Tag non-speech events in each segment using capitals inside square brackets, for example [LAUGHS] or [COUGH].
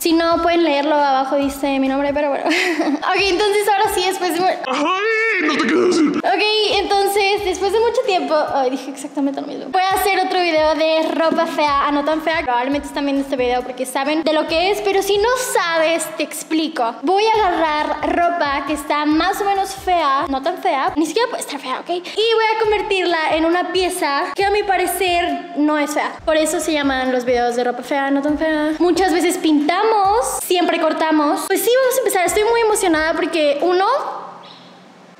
Si no, pueden leerlo abajo, dice mi nombre, pero bueno. [LAUGHS] ok, entonces ahora sí, después de... No te quiero decir. Ok, entonces, después de mucho tiempo, ay, dije exactamente lo mismo. Voy a hacer otro video de ropa fea, a no tan fea. Probablemente están viendo este video porque saben de lo que es, pero si no sabes, te explico. Voy a agarrar ropa que está más o menos fea, no tan fea, ni siquiera puede estar fea, ¿ok? Y voy a convertirla en una pieza que a mi parecer no es fea. Por eso se llaman los videos de ropa fea, no tan fea. Muchas veces pintamos, siempre cortamos. Pues sí, vamos a empezar. Estoy muy emocionada porque uno,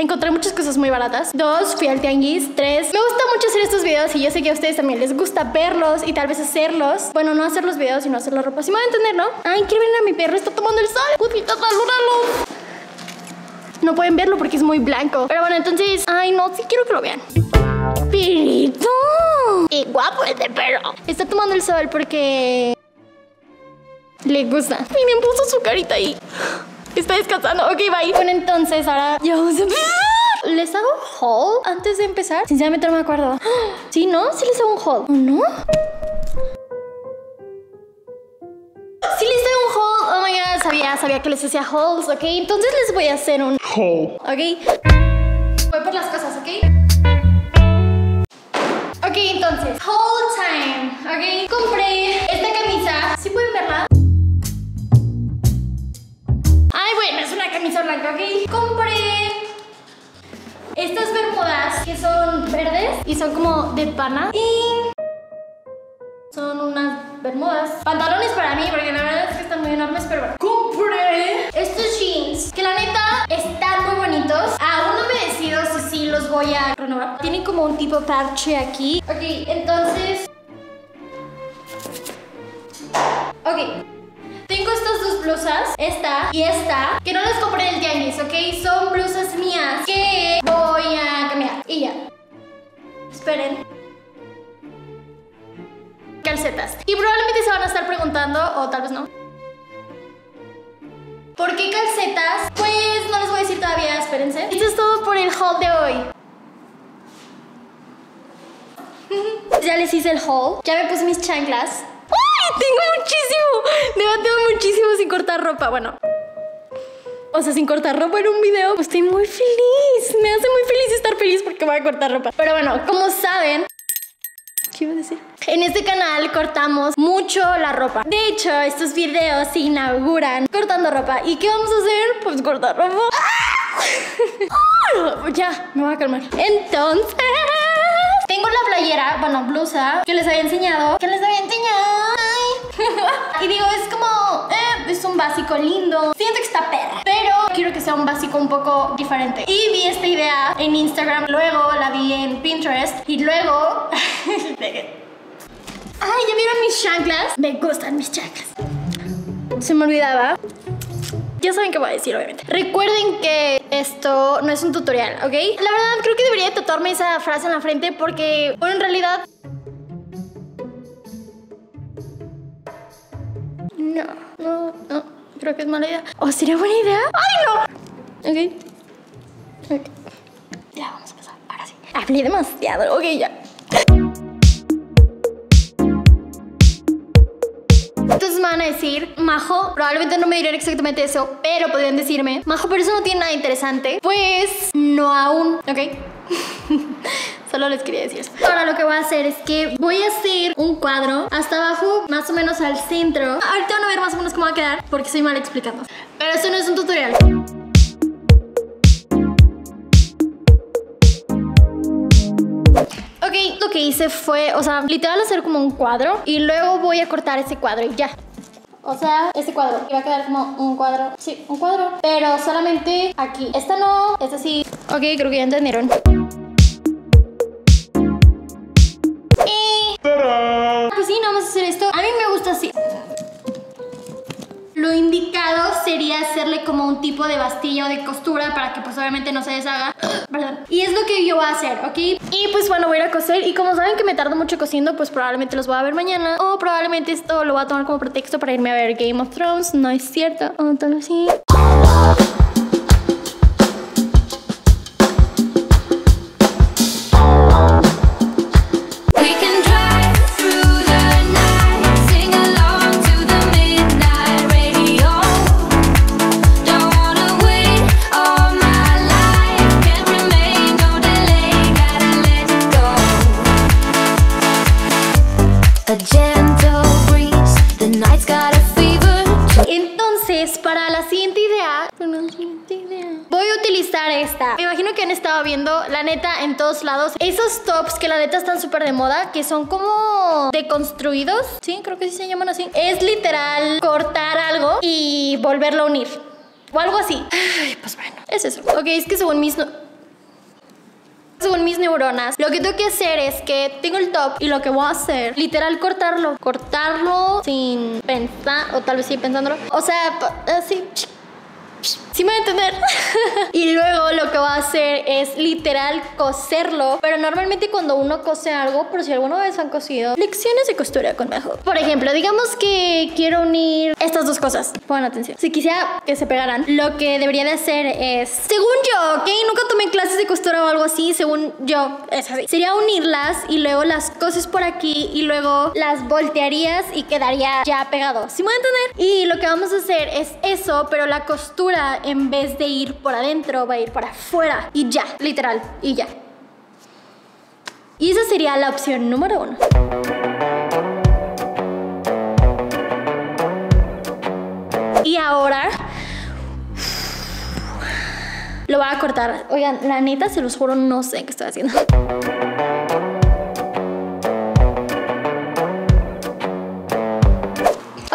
Encontré muchas cosas muy baratas. Dos, fui al tianguis. Tres, me gusta mucho hacer estos videos y yo sé que a ustedes también les gusta verlos y tal vez hacerlos. Bueno, no hacer los videos, sino hacer la ropa. Si me van a entender, ¿no? Ay, quiero ver a mi perro, está tomando el sol. Putita, salúdalo. No pueden verlo porque es muy blanco. Pero bueno, entonces, ay, no, sí quiero que lo vean. Perito. Qué guapo este perro. Está tomando el sol porque le gusta. Miren, puso su carita ahí. Está descansando. Ok, bye. Bueno, entonces ahora ya vamos a empezar. ¿Les hago haul antes de empezar? Sinceramente no me acuerdo. ¿Sí, no? Sí les hago un haul. ¿O no? Sí les hago un haul. Oh my god, sabía, sabía que les hacía hauls, ¿ok? Entonces les voy a hacer un Haul. ¿ok? Voy por las cosas, ¿ok? Ok, entonces, haul time, ¿ok? Compré Compré estas bermudas que son verdes y son como de pana y son unas bermudas. Pantalones para mí, porque la verdad es que están muy enormes, pero bueno. Compré estos jeans, que la neta están muy bonitos. Aún no me decido si sí los voy a renovar. Tienen como un tipo parche aquí. Ok, entonces... esta y esta, que no las compré en el tianguis, ¿ok? Son blusas mías que voy a cambiar. Y ya. Esperen calcetas. Y probablemente se van a estar preguntando, o tal vez no. ¿Por qué calcetas? Pues no les voy a decir todavía, espérense. Esto es todo por el haul de hoy. [LAUGHS] ya les hice el haul. Ya me puse mis chanclas. Tengo muchísimo. Me muchísimo sin cortar ropa. Bueno. O sea, sin cortar ropa en un video. Pues estoy muy feliz. Me hace muy feliz estar feliz porque voy a cortar ropa. Pero bueno, como saben, ¿Qué iba a decir? En este canal cortamos mucho la ropa. De hecho, estos videos se inauguran cortando ropa. ¿Y qué vamos a hacer? Pues cortar ropa. [LAUGHS] ya, me voy a calmar. Entonces, tengo la playera, bueno, blusa, que les había enseñado. Que les había enseñado. Básico lindo. Siento que está perra. Pero quiero que sea un básico un poco diferente. Y vi esta idea en Instagram. Luego la vi en Pinterest. Y luego... [LAUGHS] Ay, ¿ya vieron mis chanclas? Me gustan mis chanclas. Se me olvidaba. Ya saben qué voy a decir, obviamente. Recuerden que esto no es un tutorial, ¿ok? La verdad, creo que debería tatuarme esa frase en la frente porque, bueno, en realidad... No, no, no. Creo que es mala idea. ¿O sería buena idea? ¡Ay, no! Ok. Ok. Ya, vamos a empezar. Ahora sí. Hablé demasiado. Ok, ya. Entonces me van a decir, Majo, probablemente no me dirán exactamente eso, pero podrían decirme, Majo, pero eso no tiene nada interesante. Pues no aún, ¿ok? [LAUGHS] Solo les quería decir. Ahora lo que voy a hacer es que voy a hacer un cuadro hasta abajo, más o menos al centro. Ahorita van a ver más o menos cómo va a quedar, porque soy mal explicando. Pero esto no es un tutorial. Ok, lo que hice fue, o sea, literal hacer como un cuadro y luego voy a cortar ese cuadro y ya. O sea, este cuadro. Y va a quedar como un cuadro. Sí, un cuadro. Pero solamente aquí. Esta no, esta sí. Ok, creo que ya entendieron. Pues sí, no vamos a hacer esto. A mí me gusta así. Lo indicado sería hacerle como un tipo de bastilla o de costura para que pues obviamente no se deshaga. [CLEARS THROAT] Perdón. Y es lo que yo voy a hacer, ¿ok? Y pues bueno, voy a ir a coser y como saben que me tardo mucho cosiendo, pues probablemente los voy a ver mañana. O probablemente esto lo voy a tomar como pretexto para irme a ver Game of Thrones. No es cierto. O tal vez sí. De moda, que son como deconstruidos. Sí, creo que sí se llaman así. Es literal cortar algo y volverlo a unir. O algo así. Ay, pues bueno, es eso. Ok, es que según mis... según mis neuronas, lo que tengo que hacer es que tengo el top y lo que voy a hacer, literal cortarlo, cortarlo sin pensar, o tal vez sí pensándolo. O sea, así. ¿Sí me va a entender? [LAUGHS] y luego lo que va a hacer es literal coserlo. Pero normalmente cuando uno cose algo, por si alguna vez han cosido, lecciones de costura con mejor. Por ejemplo, digamos que quiero unir estas dos cosas. Pongan atención. Si quisiera que se pegaran, lo que debería de hacer es, según yo, ¿ok? Nunca tomé clases de costura o algo así, según yo, es así. Sería unirlas y luego las coses por aquí y luego las voltearías y quedaría ya pegado. ¿Sí me van a entender? Y lo que vamos a hacer es eso, pero la costura en vez de ir por adentro va a ir para afuera y ya, literal, y ya. Y esa sería la opción número uno. Y ahora lo voy a cortar. Oigan, la neta, se los juro, no sé qué estoy haciendo.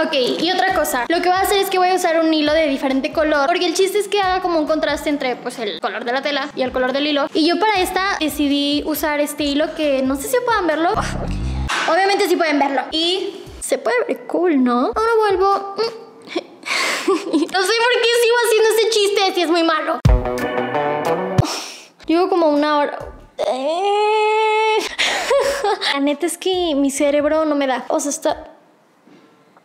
Ok, y otra cosa, lo que voy a hacer es que voy a usar un hilo de diferente color, porque el chiste es que haga como un contraste entre pues el color de la tela y el color del hilo. Y yo para esta decidí usar este hilo que no sé si puedan verlo. Obviamente sí pueden verlo. Y se puede ver cool, ¿no? Ahora vuelvo. [LAUGHS] no sé por qué sigo haciendo este chiste si es muy malo. Llevo como una hora. Eh. [LAUGHS] La neta es que mi cerebro no me da. O sea, está.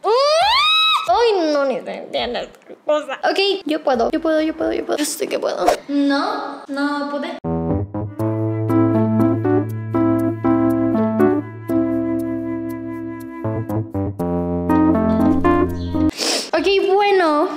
Ay, no, ni entiendes cosa. Ok, yo puedo, yo puedo, yo puedo, yo puedo. Yo sé que puedo. No, no pude. Ok, bueno.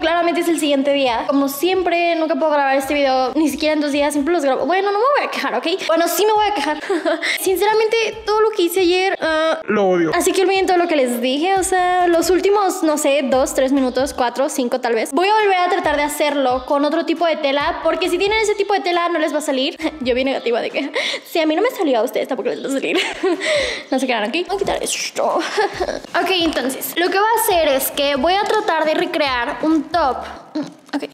Claramente es el siguiente día. Como siempre, nunca puedo grabar este video ni siquiera en dos días. Siempre los grabo. Bueno, no me voy a quejar, ¿ok? Bueno, sí me voy a quejar. [LAUGHS] Sinceramente, todo lo que hice ayer. ah, Lo odio. Así que olviden todo lo que les dije, o sea, los últimos, no sé, dos, tres minutos, cuatro, cinco tal vez. Voy a volver a tratar de hacerlo con otro tipo de tela, porque si tienen ese tipo de tela no les va a salir. [LAUGHS] Yo vi negativa de que [LAUGHS] si a mí no me salió a ustedes tampoco les va a salir. no se quedan aquí. Voy a quitar esto. ok, entonces, lo que voy a hacer es que voy a tratar de recrear un top. Ok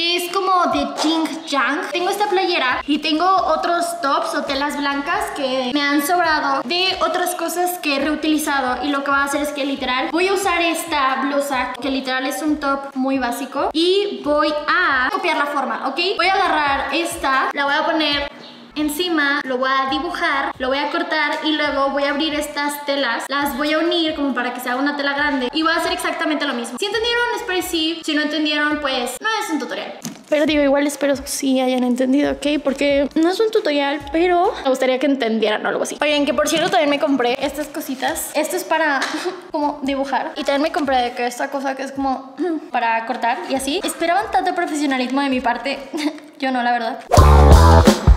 que es como de Jing Yang. Tengo esta playera y tengo otros tops o telas blancas que me han sobrado de otras cosas que he reutilizado y lo que voy a hacer es que literal voy a usar esta blusa que literal es un top muy básico y voy a copiar la forma, ¿ok? Voy a agarrar esta, la voy a poner Encima lo voy a dibujar, lo voy a cortar y luego voy a abrir estas telas, las voy a unir como para que se haga una tela grande y voy a hacer exactamente lo mismo. Si entendieron, espero sí. Si no entendieron, pues no es un tutorial. Pero digo, igual espero sí hayan entendido, ¿ok? Porque no es un tutorial, pero me gustaría que entendieran o algo así. Oigan, que por cierto también me compré estas cositas. Esto es para [LAUGHS] como dibujar. Y también me compré de esta cosa que es como [CLEARS THROAT] para cortar y así. Esperaban tanto profesionalismo de mi parte. [LAUGHS] Yo no, la verdad.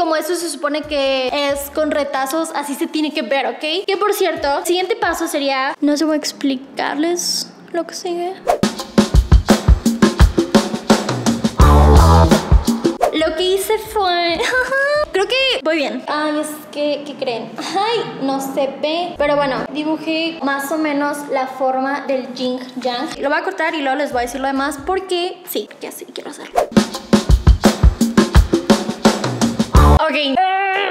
Como eso se supone que es con retazos, así se tiene que ver, ¿ok? Que por cierto, siguiente paso sería, no sé cómo explicarles lo que sigue. Lo que hice fue... [LAUGHS] Creo que voy bien. Ay, es que, ¿qué creen? Ay, no se ve. Pero bueno, dibujé más o menos la forma del Jing Yang. Lo voy a cortar y luego les voy a decir lo demás porque sí, porque así quiero hacerlo. Ok.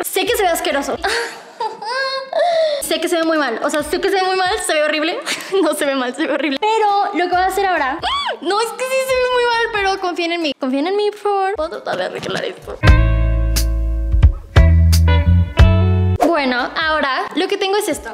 Sé que se ve asqueroso. [LAUGHS] sé que se ve muy mal. O sea, sé que se ve muy mal, se ve horrible. [LAUGHS] no se ve mal, se ve horrible. Pero lo que voy a hacer ahora. No, es que sí se ve muy mal, pero confíen en mí. Confíen en mí, por favor. Puedo tratar de arreglar esto. bueno, ahora lo que tengo es esto.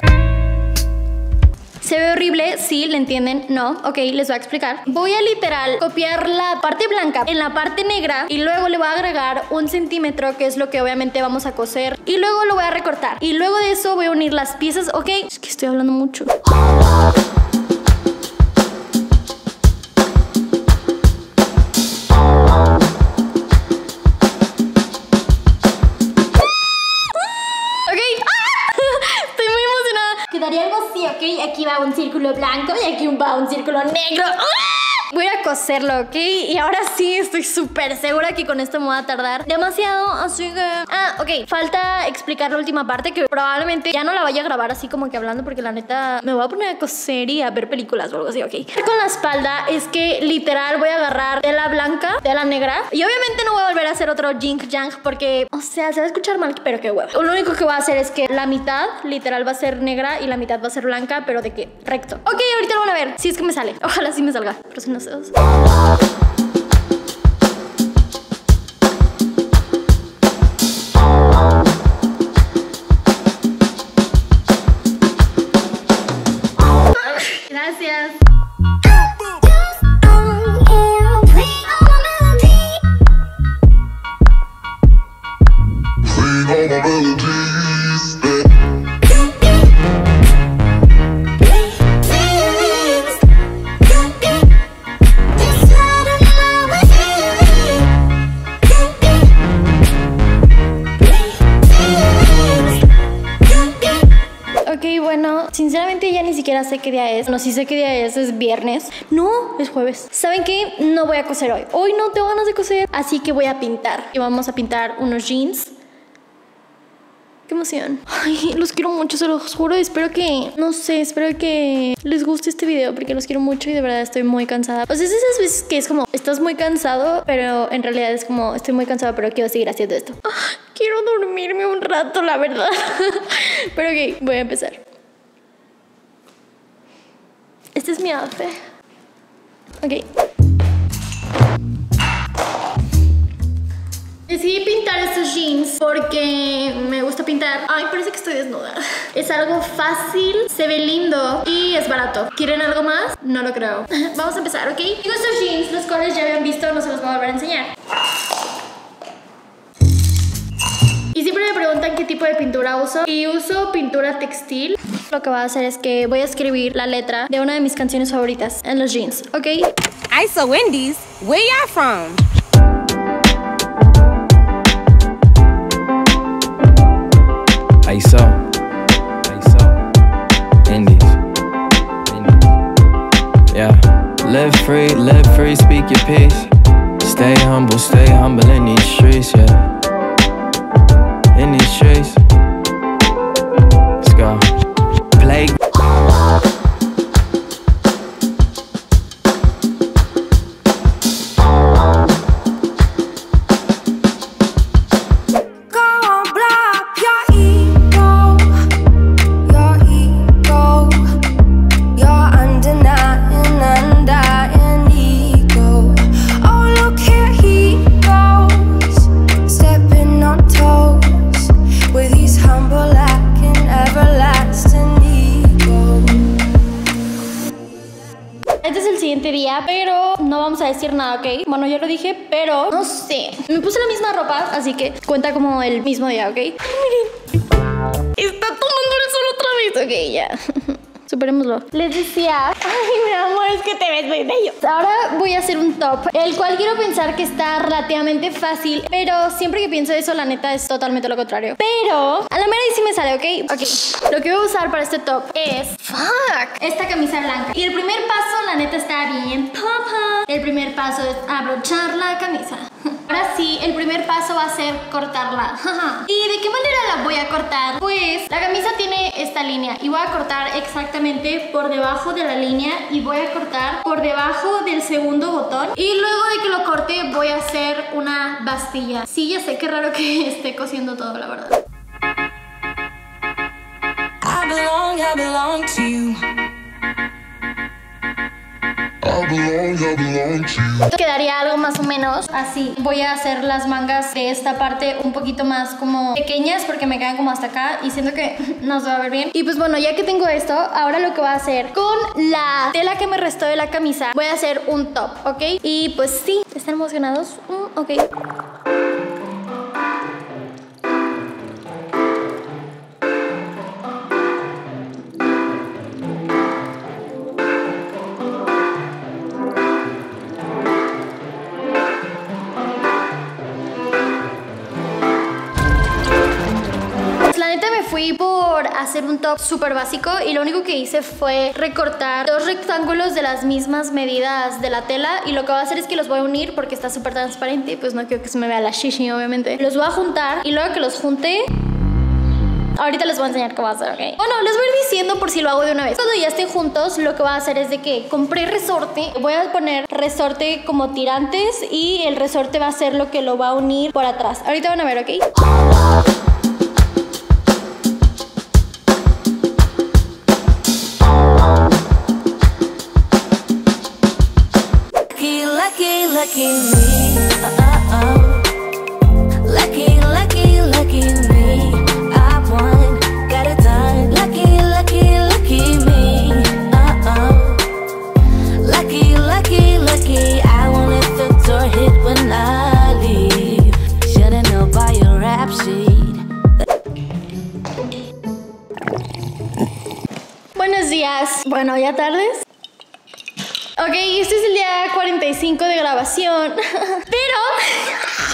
¿Se ve horrible? Sí, ¿le entienden? No. Ok, les voy a explicar. Voy a literal copiar la parte blanca en la parte negra y luego le voy a agregar un centímetro, que es lo que obviamente vamos a coser. Y luego lo voy a recortar. Y luego de eso voy a unir las piezas. Ok, es que estoy hablando mucho. Blanco y aquí va un círculo negro. Voy a coserlo, ¿ok? Y ahora sí, estoy súper segura que con esto me voy a tardar demasiado, así que... Ah, ok, falta explicar la última parte que probablemente ya no la vaya a grabar así como que hablando porque la neta me voy a poner a coser y a ver películas o algo así, ok. Con la espalda es que literal voy a agarrar tela blanca, tela negra y obviamente no voy a volver a hacer otro jink jank porque, o sea, se va a escuchar mal, pero qué huevo. Lo único que voy a hacer es que la mitad literal va a ser negra y la mitad va a ser blanca, pero de que recto. Ok, ahorita lo van a ver, si es que me sale. Ojalá sí me salga, pero dinosaurs. Gracias. Sing on my melody. Siquiera sé qué día es. No, sé qué día es, es viernes. No, es jueves. ¿Saben qué? No voy a coser hoy. Hoy no tengo ganas de coser, así que voy a pintar. Y vamos a pintar unos jeans. Qué emoción. Ay, los quiero mucho, se los juro. Espero que, no sé, espero que les guste este video porque los quiero mucho y de verdad estoy muy cansada. Es de esas veces que es como, estás muy cansado, pero en realidad es como, estoy muy cansado, pero quiero seguir haciendo esto. Ah, quiero dormirme un rato, la verdad. [LAUGHS] pero ok, voy a empezar. Este es mi outfit. Ok. Decidí pintar estos jeans porque me gusta pintar. Ay, parece que estoy desnuda. Es algo fácil, se ve lindo y es barato. ¿Quieren algo más? No lo creo. [LAUGHS] Vamos a empezar, ¿ok? Tengo estos jeans, los cuales ya habían visto, no se los voy a volver a enseñar. Siempre me preguntan qué tipo de pintura uso. Y uso pintura textil. Lo que voy a hacer es que voy a escribir la letra de una de mis canciones favoritas en los jeans, ¿ok? ISO Wendy's, where y'all from? ISO. ISO. Indies. Indies. Yeah. Live free, live free, speak your peace. Stay humble, stay humble in these streets, yeah. Mismo día, ¿ok? Está tomando el sol otra vez. Ok, ya. [LAUGHS] Superémoslo. Les decía, ay, mi amor, es que te ves muy bello. Ahora voy a hacer un top, el cual quiero pensar que está relativamente fácil, pero siempre que pienso eso, la neta es totalmente lo contrario. Pero a la mera y sí me sale, ¿ok? Ok. Lo que voy a usar para este top es, fuck, esta camisa blanca. Y el primer paso, la neta, está bien papa. El primer paso es abrochar la camisa. [LAUGHS] Ahora sí, el primer paso va a ser cortarla. ¿Y de qué manera la voy a cortar? Pues la camisa tiene esta línea y voy a cortar exactamente por debajo de la línea y voy a cortar por debajo del segundo botón. Y luego de que lo corte voy a hacer una bastilla. Sí, ya sé, qué raro que [LAUGHS] esté cosiendo todo, la verdad. I belong, I belong to you. Quedaría algo más o menos así. Voy a hacer las mangas de esta parte un poquito más como pequeñas porque me quedan como hasta acá y siento que [LAUGHS] no se va a ver bien. Y pues bueno, ya que tengo esto, ahora lo que voy a hacer con la tela que me restó de la camisa, voy a hacer un top, ¿ok? Y pues sí, ¿están emocionados? Mm, ok. Top súper básico y lo único que hice fue recortar dos rectángulos de las mismas medidas de la tela y lo que voy a hacer es que los voy a unir porque está súper transparente y pues no quiero que se me vea la shishi obviamente. Los voy a juntar y luego que los junte... Ahorita les voy a enseñar cómo hacer, ¿ok? Bueno, les voy a ir diciendo por si lo hago de una vez. Cuando ya estén juntos, lo que voy a hacer es de que compré resorte. Voy a poner resorte como tirantes y el resorte va a ser lo que lo va a unir por atrás. Ahorita van a ver, ¿ok? Ya tardes. Ok, este es el día 45 de grabación. [LAUGHS] Pero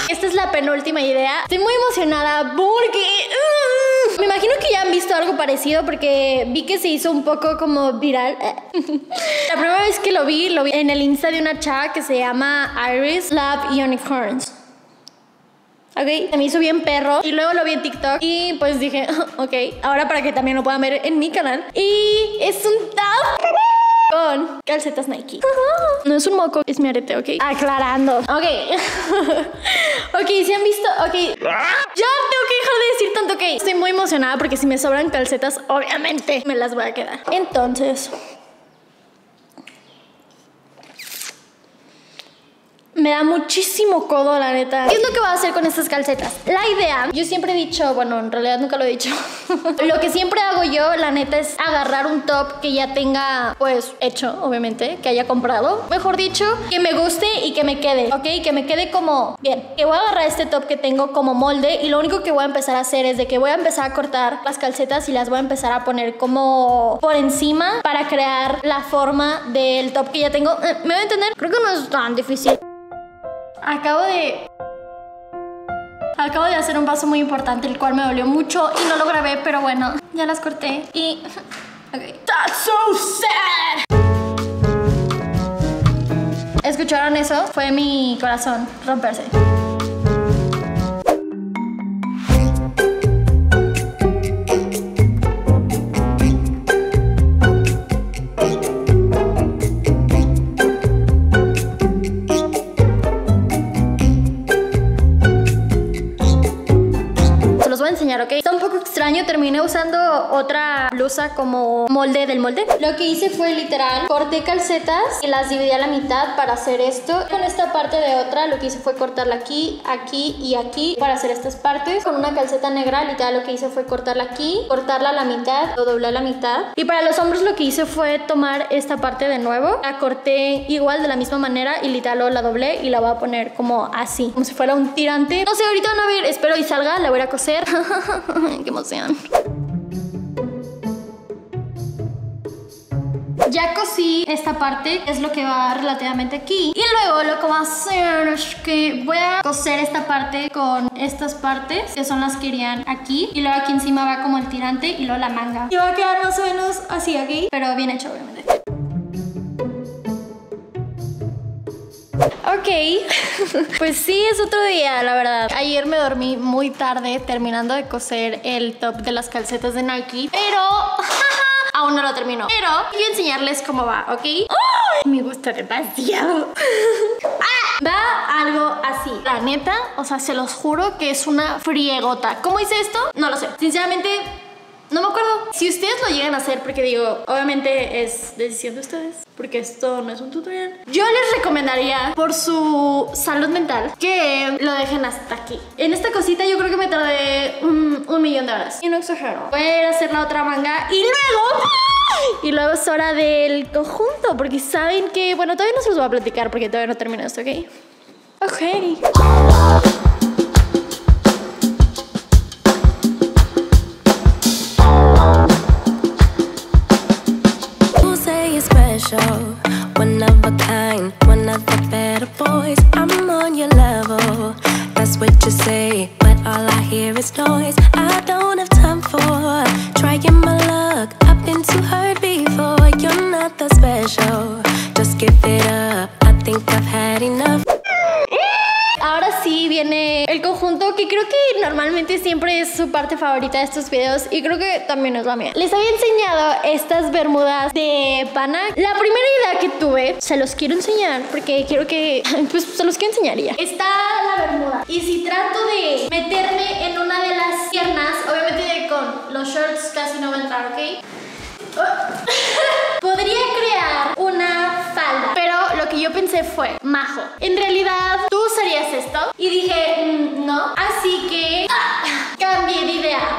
esta es la penúltima idea. Estoy muy emocionada porque... uh, me imagino que ya han visto algo parecido porque vi que se hizo un poco como viral. [LAUGHS] La primera vez que lo vi, lo vi en el Insta de una chava que se llama Iris Love Unicorns. Ok, se me hizo bien perro y luego lo vi en TikTok y pues dije, [LAUGHS] ok, ahora para que también lo puedan ver en mi canal. Y es un top con calcetas Nike. [LAUGHS] No es un moco, es mi arete, ok. Aclarando. Ok. [LAUGHS] ok, si han visto, ok. Ya tengo que dejar de decir tanto ok. Estoy muy emocionada porque si me sobran calcetas, obviamente me las voy a quedar. Entonces... Me da muchísimo codo, la neta. ¿Qué es lo que voy a hacer con estas calcetas? La idea, yo siempre he dicho, bueno, en realidad nunca lo he dicho. [LAUGHS] lo que siempre hago yo, la neta, es agarrar un top que ya tenga, pues, hecho, obviamente, que haya comprado. Mejor dicho, que me guste y que me quede, ¿ok? Que me quede como, bien, que voy a agarrar este top que tengo como molde y lo único que voy a empezar a hacer es de que voy a empezar a cortar las calcetas y las voy a empezar a poner como por encima para crear la forma del top que ya tengo. Eh, ¿Me voy a entender? Creo que no es tan difícil. Acabo de... Acabo de hacer un paso muy importante, el cual me dolió mucho y no lo grabé, pero bueno, ya las corté y... [LAUGHS] That's so sad. ¿Escucharon eso? Fue mi corazón romperse. Voy a enseñar, ¿ok? Está un poco extraño, terminé usando otra blusa como molde del molde. Lo que hice fue literal, corté calcetas y las dividí a la mitad para hacer esto. Con esta parte de otra, lo que hice fue cortarla aquí, aquí y aquí para hacer estas partes. Con una calceta negra, literal, lo que hice fue cortarla aquí, cortarla a la mitad, lo doblé a la mitad. Y para los hombros lo que hice fue tomar esta parte de nuevo, la corté igual de la misma manera y literal la doblé y la voy a poner como así, como si fuera un tirante. No sé, ahorita van a ver, espero y salga, la voy a coser. [LAUGHS] Qué emoción. Ya cosí esta parte, es lo que va relativamente aquí. Y luego lo que voy a hacer es que voy a coser esta parte con estas partes, que son las que irían aquí. Y luego aquí encima va como el tirante y luego la manga. Y va a quedar más o menos así aquí, pero bien hecho obviamente. [LAUGHS] Pues sí, es otro día, la verdad. Ayer me dormí muy tarde terminando de coser el top de las calcetas de Nike, pero [LAUGHS] aún no lo termino. Pero quiero enseñarles cómo va, ¿ok? Me gusta demasiado. [LAUGHS] Ah, Va algo así. La neta, o sea, se los juro que es una friegota. ¿Cómo hice esto? No lo sé. Sinceramente, No me acuerdo. Si ustedes lo llegan a hacer, porque digo, obviamente es decisión de ustedes, porque esto no es un tutorial. Yo les recomendaría, por su salud mental, que lo dejen hasta aquí. En esta cosita yo creo que me tardé un, millón de horas. Y no exagero. Voy a ir a hacer la otra manga y luego... Y luego es hora del conjunto, porque saben que, bueno, todavía no se los voy a platicar porque todavía no termino esto, ¿ok? Ok. Favorita de estos videos y creo que también es la mía. Les había enseñado estas bermudas de pana. La primera idea que tuve, se los quiero enseñar porque quiero que, [LAUGHS] pues se los quiero enseñar ya. Está la bermuda y si trato de meterme en una de las piernas, obviamente con los shorts casi no va a entrar, ¿ok? [LAUGHS] Podría crear una falda, pero lo que yo pensé fue, majo, en realidad tú usarías esto y dije, "Mm, no, así que ah, [LAUGHS] cambié de idea.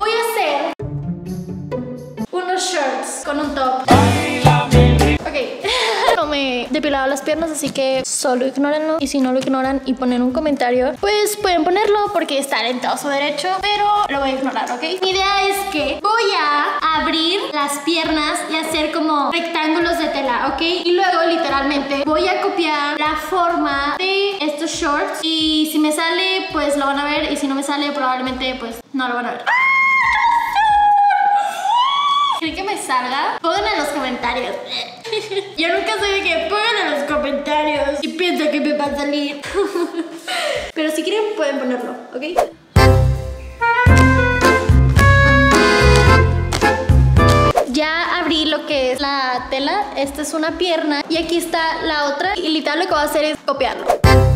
Así que solo ignórenlo. Y si no lo ignoran y ponen un comentario, pues pueden ponerlo porque está en todo su derecho, pero lo voy a ignorar, ¿ok? Mi idea es que voy a abrir las piernas y hacer como rectángulos de tela, ¿ok? Y luego, literalmente, voy a copiar la forma de estos shorts. Y si me sale, pues lo van a ver. Y si no me sale, probablemente, pues no lo van a ver. ¿Creen que me salga? Pongan en los comentarios. [LAUGHS] Yo nunca soy de que pongan en los comentarios y pienso que me va a salir. [LAUGHS] Pero si quieren pueden ponerlo, ¿ok? Ya abrí lo que es la tela. Esta es una pierna y aquí está la otra. Y literal lo que voy a hacer es copiarlo.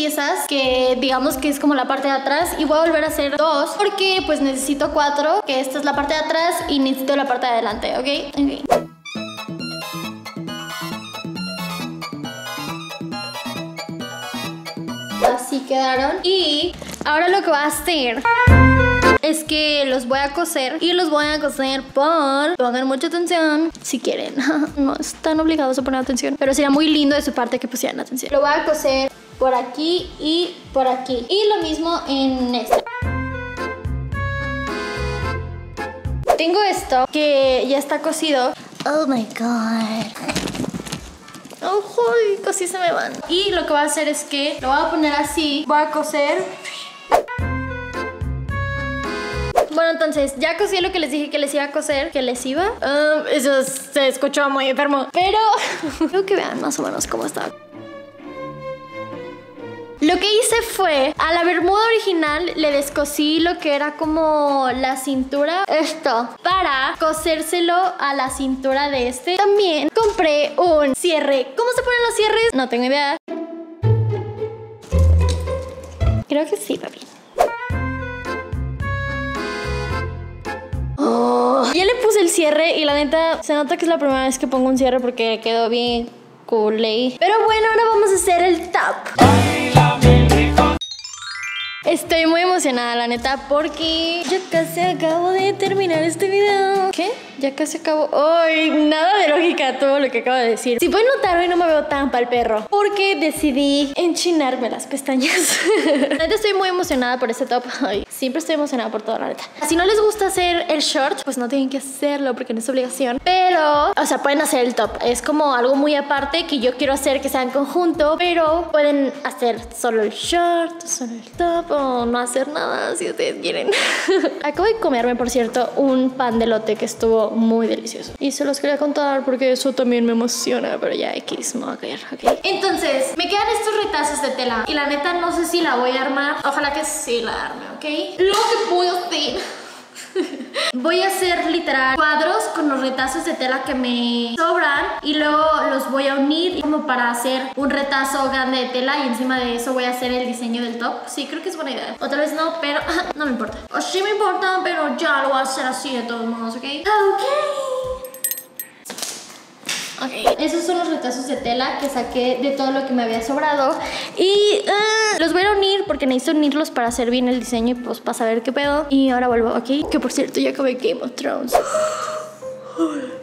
Piezas que digamos que es como la parte de atrás y voy a volver a hacer dos porque pues necesito cuatro, que esta es la parte de atrás y necesito la parte de adelante, ¿ok? Ok. Así quedaron. Y ahora lo que voy a hacer es que los voy a coser y los voy a coser por... Pongan mucha atención si quieren. [LAUGHS] No están obligados a poner atención, pero sería muy lindo de su parte que pusieran atención. Lo voy a coser por aquí y por aquí. Y lo mismo en este. Tengo esto que ya está cosido. Oh my god. Ojo, casi se me van. Y lo que voy a hacer es que lo voy a poner así. Voy a coser. Bueno, entonces, ya cosí lo que les dije que les iba a coser, que les iba. Ah, eso se escuchó muy enfermo. Pero [LAUGHS] creo que vean más o menos cómo está. Lo que hice fue, a la bermuda original le descosí lo que era como la cintura, esto, para cosérselo a la cintura de este. También compré un cierre. ¿Cómo se ponen los cierres? No tengo idea. Creo que sí, papi. Oh, ya le puse el cierre y la neta se nota que es la primera vez que pongo un cierre porque quedó bien. ¿eh? Pero bueno, ahora vamos a hacer el top. Estoy muy emocionada, la neta, porque ya casi acabo de terminar este video. ¿Qué? Ya casi acabo. ¡Ay! nada de lógica todo lo que acabo de decir. Si pueden notar, hoy no me veo tan pal perro. Porque decidí enchinarme las pestañas. [LAUGHS] la neta, estoy muy emocionada por este top. Ay, siempre estoy emocionada por todo, la neta. Si no les gusta hacer el short, pues no tienen que hacerlo porque no es obligación. Pero, o sea, pueden hacer el top. Es como algo muy aparte que yo quiero hacer que sea en conjunto. Pero pueden hacer solo el short, solo el top o no hacer nada si ustedes quieren. [LAUGHS] Acabo de comerme, por cierto, un pan de lote que estuvo muy delicioso. Y se los quería contar porque eso también me emociona, pero ya X, me voy a caer, ¿ok? Entonces, me quedan estos retazos de tela y la neta no sé si la voy a armar. Ojalá que sí la arme, ¿ok? Lo que puedo hacer Voy a hacer literal cuadros con los retazos de tela que me sobran y luego los voy a unir como para hacer un retazo grande de tela y encima de eso voy a hacer el diseño del top. Sí, creo que es buena idea. O tal vez no, pero [LAUGHS] no me importa. O sí me importa, pero ya lo voy a hacer así de todos modos, ¿ok? Ok. Ok, esos son los retazos de tela que saqué de todo lo que me había sobrado. Y ah, los voy a unir porque necesito unirlos para hacer bien el diseño y pues para saber qué pedo. Y ahora vuelvo, ok. Que por cierto ya acabé Game of Thrones [GASPS]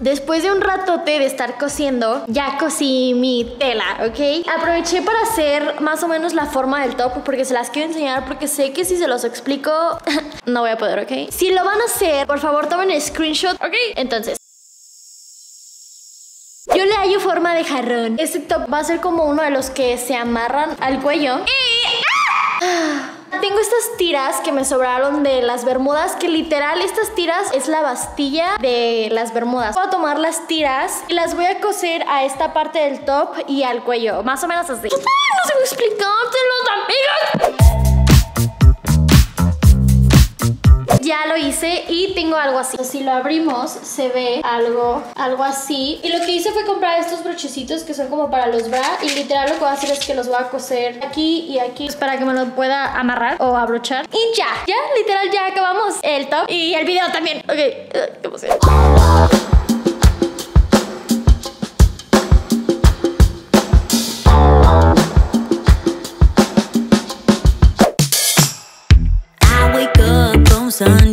Después de un ratote de estar cosiendo, ya cosí mi tela, ¿ok? Aproveché para hacer más o menos la forma del top porque se las quiero enseñar porque sé que si se los explico [LAUGHS] no voy a poder, ¿ok? Si lo van a hacer, por favor tomen el screenshot, ¿ok? Entonces... Yo le hallo forma de jarrón. Este top va a ser como uno de los que se amarran al cuello. Y... ¡Ah! Tengo estas tiras que me sobraron de las bermudas, que literal estas tiras es la bastilla de las bermudas. Voy a tomar las tiras y las voy a coser a esta parte del top y al cuello, más o menos así. No sé cómo explicárselos, Ya lo hice y tengo algo así. Si lo abrimos, se ve algo, algo así. Y lo que hice fue comprar estos brochecitos que son como para los bra. Y literal lo que voy a hacer es que los voy a coser aquí y aquí pues, para que me lo pueda amarrar o abrochar. Y ya, ya, literal ya acabamos el top y el video también. Ok, uh, qué emoción. I